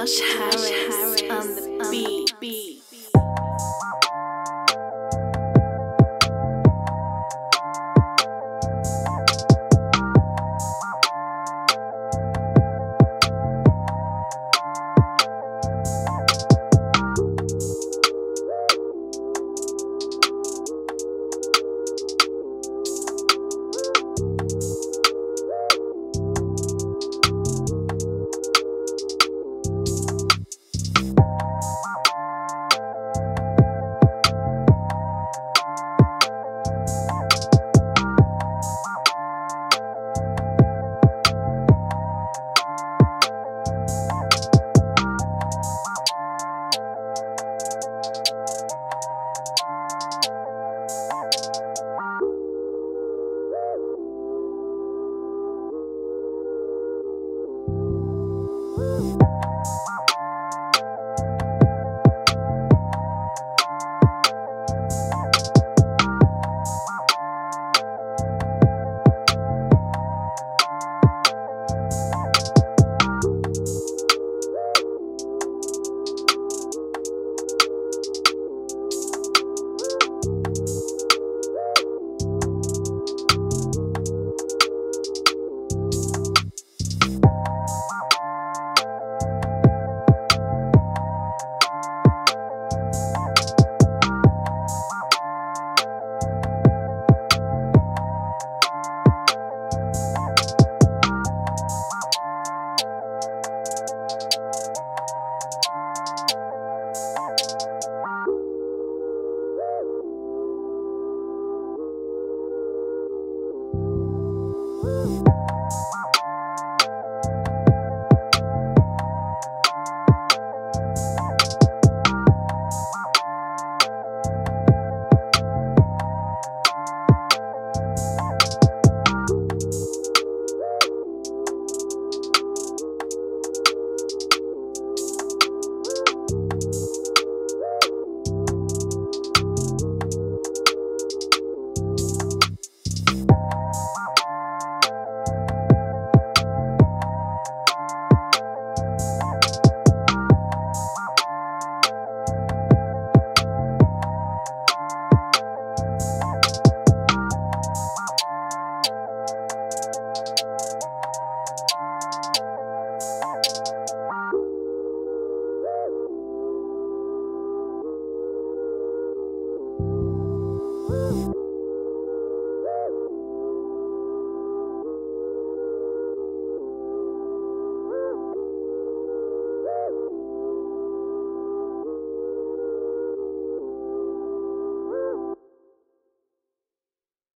Josh Harris. Um,